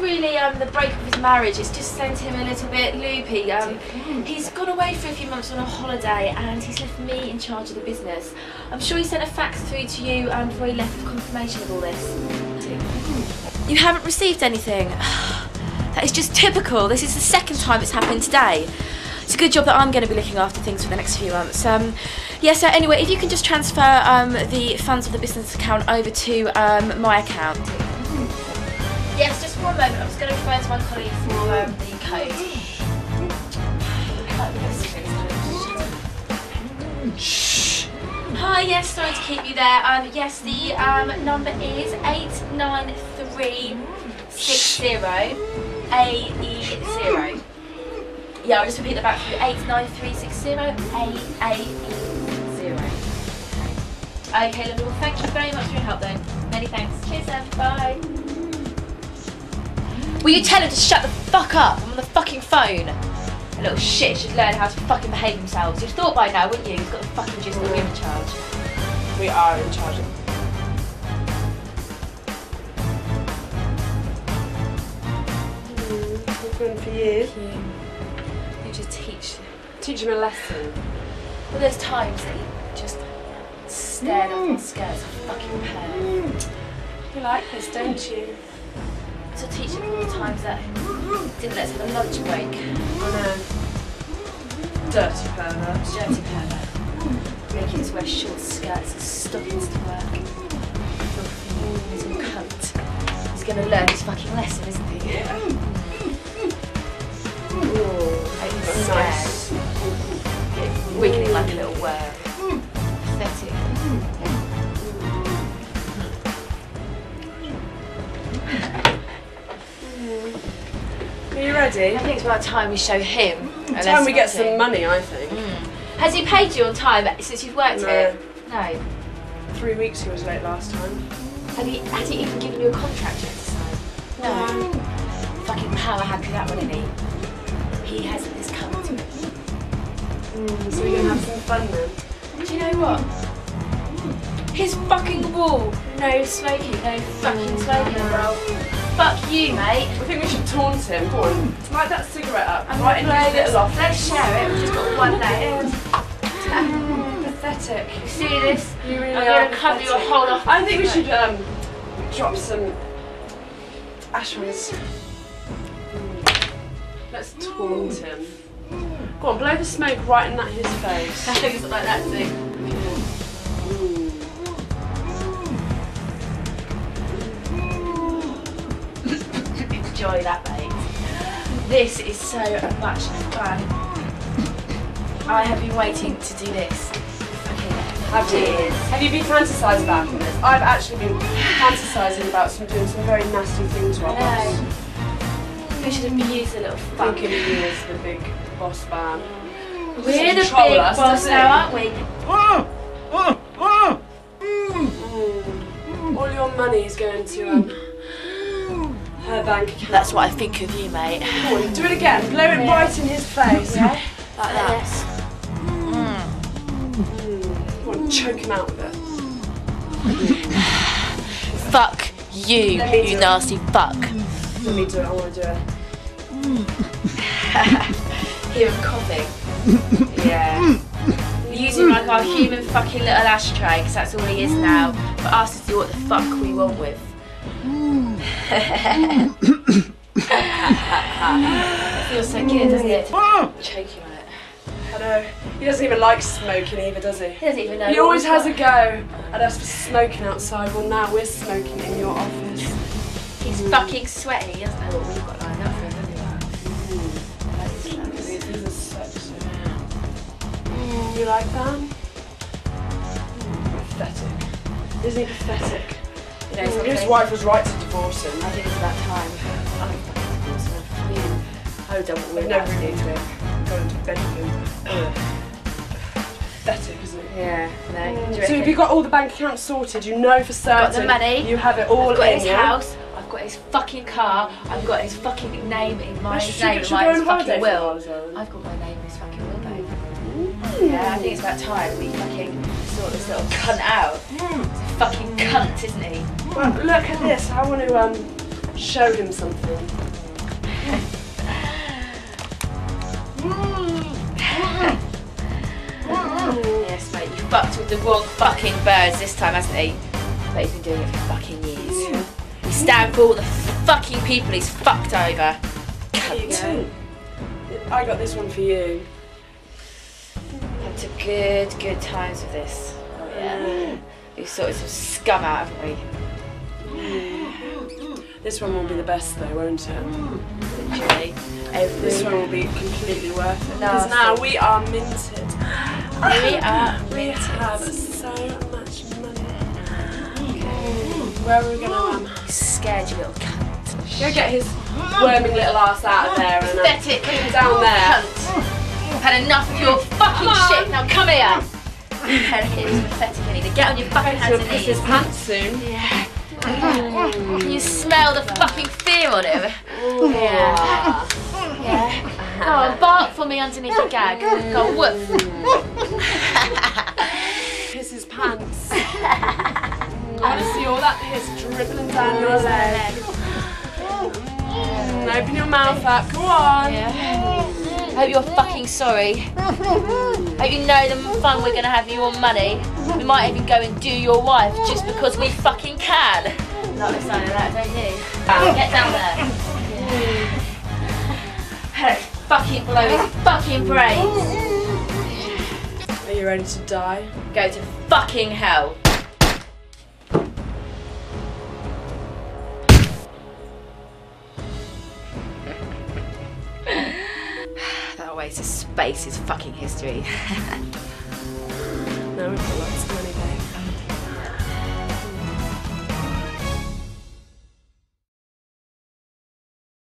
really um, the break of his marriage. It's just sent him a little bit loopy. Um, he's gone away for a few months on a holiday and he's left me in charge of the business. I'm sure he sent a fax through to you um, before he left with confirmation of all this. You haven't received anything. That is just typical. This is the second time it's happened today. It's a good job that I'm going to be looking after things for the next few months. Um, yeah, so anyway, if you can just transfer um, the funds of the business account over to um, my account. Moment. I'm going to to my colleague for um, the code. Hi, yes, sorry to keep you there. Um, yes, the um, number is 89360 AE0. Yeah, I'll just repeat that back for you. 89360 AE0. Okay, lovely. Well, thank you very much for your help then. Will you tell her to shut the fuck up? I'm on the fucking phone. A little shit should learn how to fucking behave themselves. You'd thought by now, wouldn't you? He's got the fucking gist that we're in charge. We are in charge. We've been for years. You just teach. Teach him a lesson. Well, there's times that he just stared off my mm. skirts a fucking pair. Mm. You like this, don't you? So teach him all the times that didn't let us have a lunch break. I know. Dirty pervert. Dirty pervert. Making us wear short skirts and stockings to work. Filthy little cunt. He's gonna learn his fucking lesson, isn't he? Are you scared? Nice. Wiggling like a little worm. I think it's about time we show him. Time we get some money, I think. Has he paid you on time since you've worked No. here? No. Three weeks he was late last time. Have he, has he even given you a contract yet to sign? No. Fucking power happy that one, isn't he? He hasn't this coming to him. Mm, so we're gonna have some fun then. Do you know what? His fucking wall. No smoking, no fucking smoking, bro. Fuck you, mate. I think we should taunt him. Go on. Light that cigarette up. I'm right in his little office. Let's share it. We've just got one leg. Pathetic. You see this? You really I'm are gonna cover your whole office. I think we should um, drop some ash on his. Let's taunt him. Go on, blow the smoke right in that his face. Like that too. Enjoy that, mate. This is so much fun. I have been waiting to do this. Have you? Cheers. Have you been fantasising about this? I've actually been fantasising about some doing some very nasty things to our boss. We should abuse the little fuck. Thinking he is the big boss man. We're the big us, boss doesn't now, he? aren't we? Mm. All your money is going to um, her bank account. That's what I think of you, mate. Do it again. Blow it right in his face. Yeah? Like that. Mm. Come on, choke him out with it. Fuck you, Let me do you nasty fuck. Let me do it. I want to do it. Hear him coughing. Yeah. Use him like our human fucking little ashtray, because that's all he is now. For us to do what the fuck we want with. It feels so good, doesn't it? Choking on it. I know. He doesn't even like smoking either, does he? He doesn't even know. He always has got. a go at us for smoking outside. Well, now we're smoking in your office. He's fucking sweaty. He doesn't know what we've got lined up for him, does he? These these are sexy. Mm, you like that? Mm, pathetic. Isn't he pathetic? You know His something? wife was right to divorce him. I think it's about time. I'm fucking divorced him. I mean, I would have done what We've we're never about to do really to him. gone to bed with him. Pathetic, isn't it? Yeah, no. Do you mm. So reckon? have you got all the bank accounts sorted? You know for certain. got the money. You have it all I've got in, his yeah? house. I've got his fucking car. I've got his fucking name in my Should- name should in my go on his holiday fucking will. while, I've got my name in his fucking will, babe. Mm. Yeah, I think it's about time we fucking sort this little cunt out. Mm. He's a fucking cunt, isn't he? Well, look at this. I want to um, Show him something. Yes, mate, you fucked with the wrong fucking birds this time, hasn't he? But he's been doing it for fucking years. He stand for all the fucking people he's fucked over. Cunt. I got this one for you. Had some good, good times with this. Oh yeah. We sorted some scum out, haven't we? This one will be the best though, won't it? Literally. Every This one will be completely worth it. No, Because now we are minted. We are We minted. have so much money. Where are we gonna um, scared you little cunt. go get his worming little ass out of there and uh, Pathetic. put him down there? Cunt. I've had enough of your fucking Come shit. Now come here. It was pathetic, Anita. Get on your fucking hands He'll and piss his knees. pants soon. Yeah. Can you smell the fucking fear on him? Yeah. Yeah. Go on, bark for me underneath the gag. Go on, woof. Piss his pants. I want to see all that piss dribbling down your leg. Mm, open your mouth up. Go on. Yeah. Hope you're fucking sorry. You know the fun we're gonna have you on money. We might even go and do your wife just because we fucking can. Not the sound of that, don't you? Get down there. Hey, fucking blow his fucking brains. Are you ready to die? Go to fucking hell. Waste of space is fucking history.